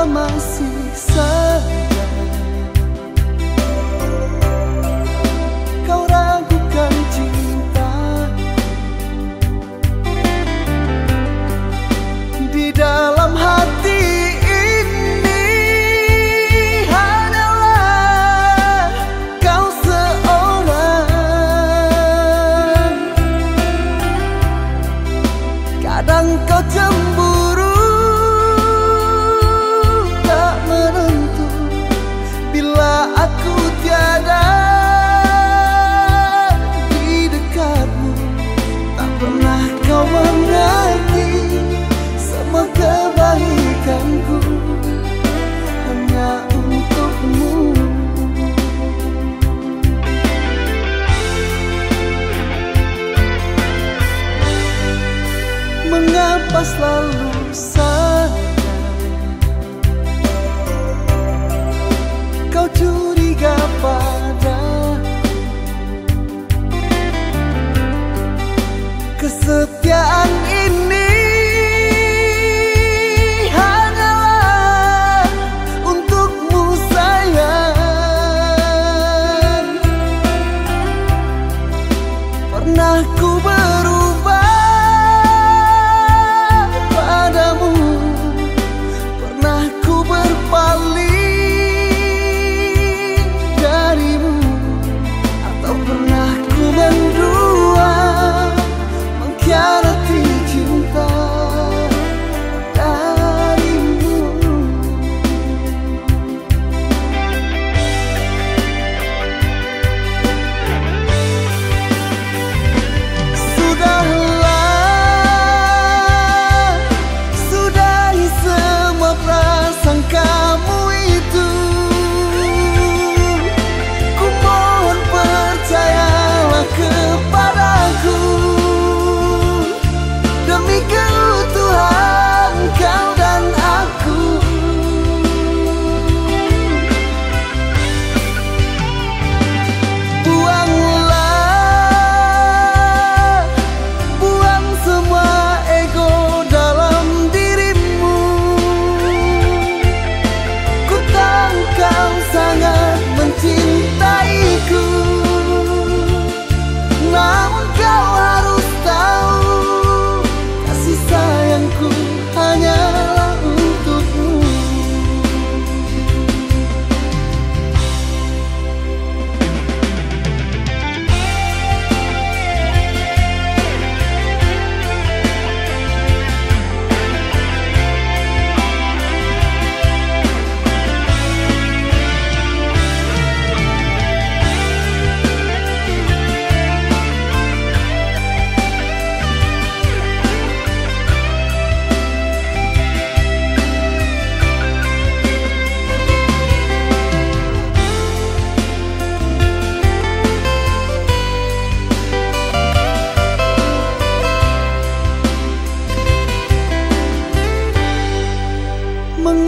romance. tanpa selalu salah Kau curiga pada Kesetiaan ini. Pernah ku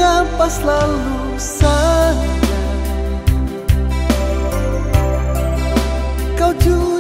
mengapa selalu saja kau juga